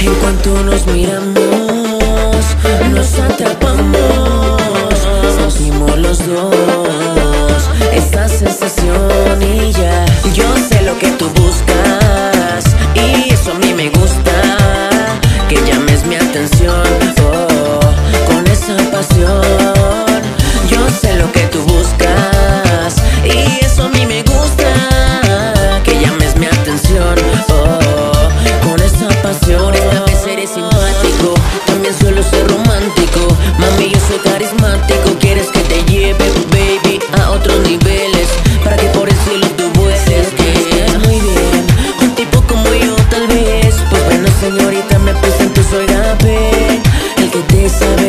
En cuanto nos miramos, nos atrapamos,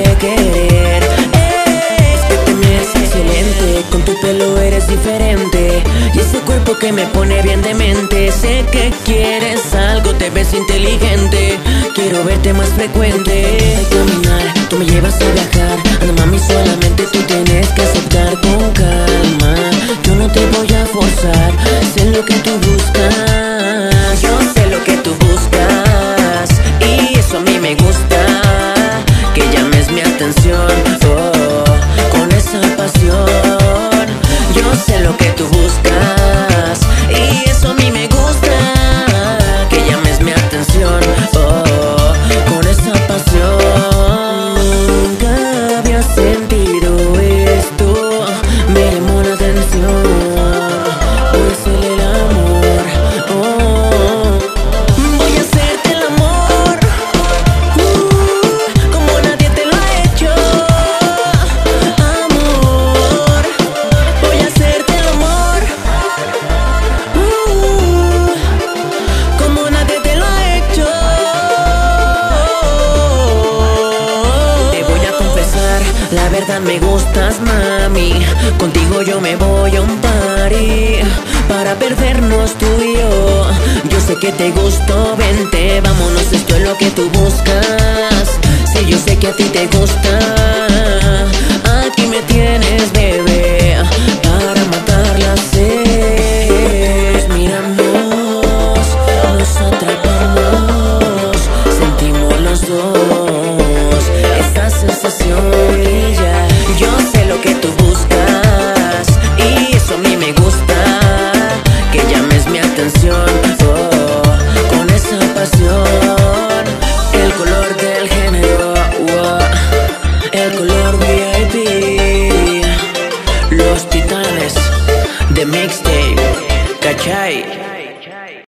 sabe querer. Es que te me es excelente, con tu pelo eres diferente. Y ese cuerpo que me pone bien de mente. Sé que quieres algo, te ves inteligente. Quiero verte más frecuente. Al caminar, tú me llevas a viajar. Atención. Oh, con esa pasión. La verdad me gustas, mami. Contigo yo me voy a un party para perdernos tú y yo. Sé que te gusto, vente, vámonos, esto es lo que tú buscas. Si yo sé que a ti te gusta, Yo sé lo que tú buscas y eso a mí me gusta, que llames mi atención oh, con esa pasión. El color del género, oh, el color VIP, los titanes de mixtape, ¿cachai?